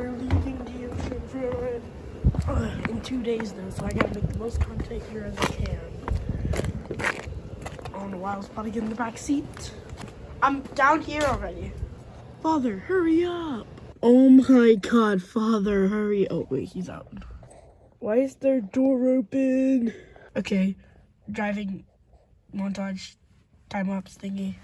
We're leaving in two days though, so I gotta make the most content here as I can. I don't know why I was about to get in the back seat. I'm down here already. Father, hurry up. Oh my god, father, hurry. Oh wait, he's out. Why is their door open? Okay, driving montage time lapse thingy.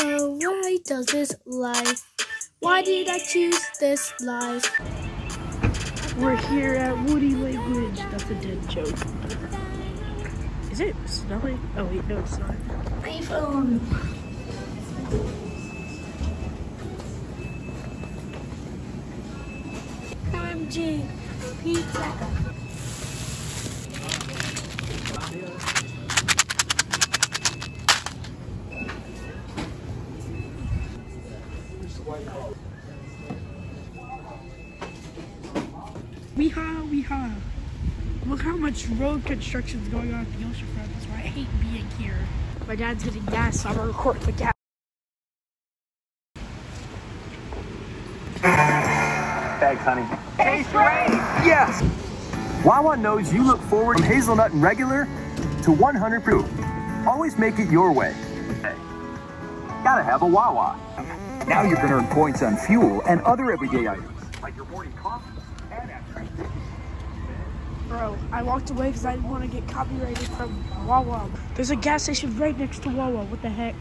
Oh, why does this life? Why did I choose this life? We're here at Woody Language. That's a dead joke. Is it snowing? Oh wait, no, it's not. My phone. OMG, pizza. Weehaw, weehaw. Look how much road construction is going on at the oceanfront. That's why I hate being here. My dad's getting gas, so I'm gonna record the gas. Thanks, honey. Taste great! Yes! Wawa knows you look forward from hazelnut and regular to 100 proof. Always make it your way. Hey, gotta have a Wawa. Now you can earn points on fuel and other everyday items, like your morning coffee and after. Bro, I walked away because I didn't want to get copyrighted from Wawa. There's a gas station right next to Wawa. What the heck?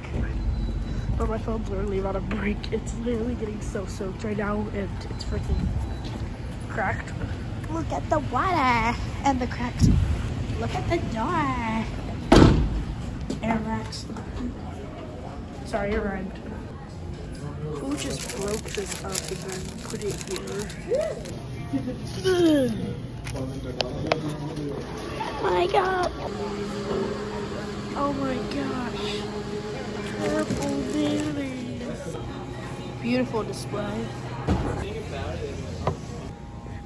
But my phone's literally about to break. It's literally getting so soaked right now, and it's freaking cracked. Look at the water and the cracks. Look at the door. Air Max. Sorry, it rhymed. Who just broke this up and then put it here? My God. oh my gosh. Purple berries. Beautiful display.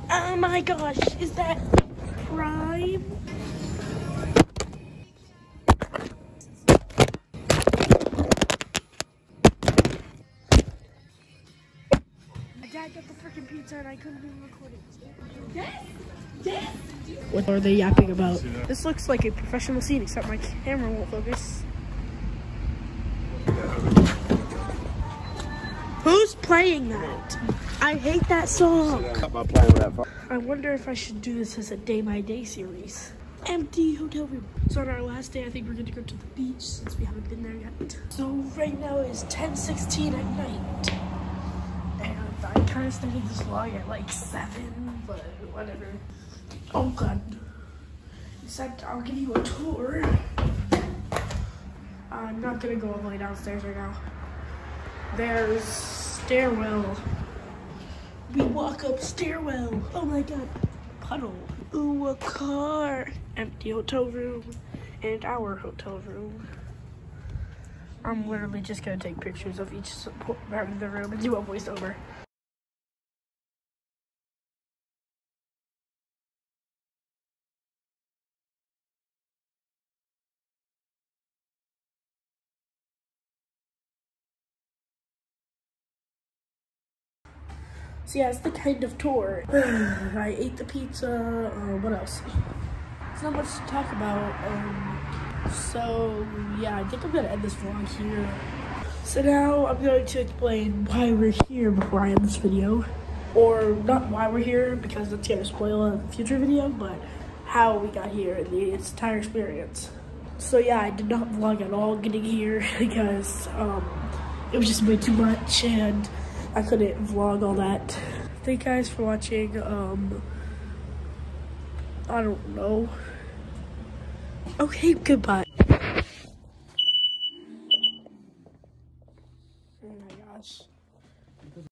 Oh my gosh, is that prime? My dad got the freaking pizza and I couldn't even record it. What are they yapping about? This looks like a professional scene, except my camera won't focus. Who's playing that? I hate that song. I wonder if I should do this as a day by day series. Empty hotel room. So on our last day, I think we're gonna go to the beach since we haven't been there yet. So right now it's 10:16 at night, and I kind of started this vlog at like seven, but whatever. Oh god. Said I'll give you a tour. I'm not gonna go all the way downstairs right now. There's stairwell. We walk up stairwell. Oh my god. Puddle. Ooh, a car. Empty hotel room. And our hotel room. I'm literally just gonna take pictures of each part of the room and do a voiceover. So yeah, it's the kind of tour. I ate the pizza. Uh, what else? There's not much to talk about. Um, so yeah, I think I'm gonna end this vlog here. So now I'm going to explain why we're here before I end this video. Or not why we're here, because that's gonna spoil a future video, but how we got here and the entire experience. So yeah, I did not vlog at all getting here because um, it was just way too much and I couldn't vlog all that. Thank you guys for watching. Um, I don't know. Okay, goodbye.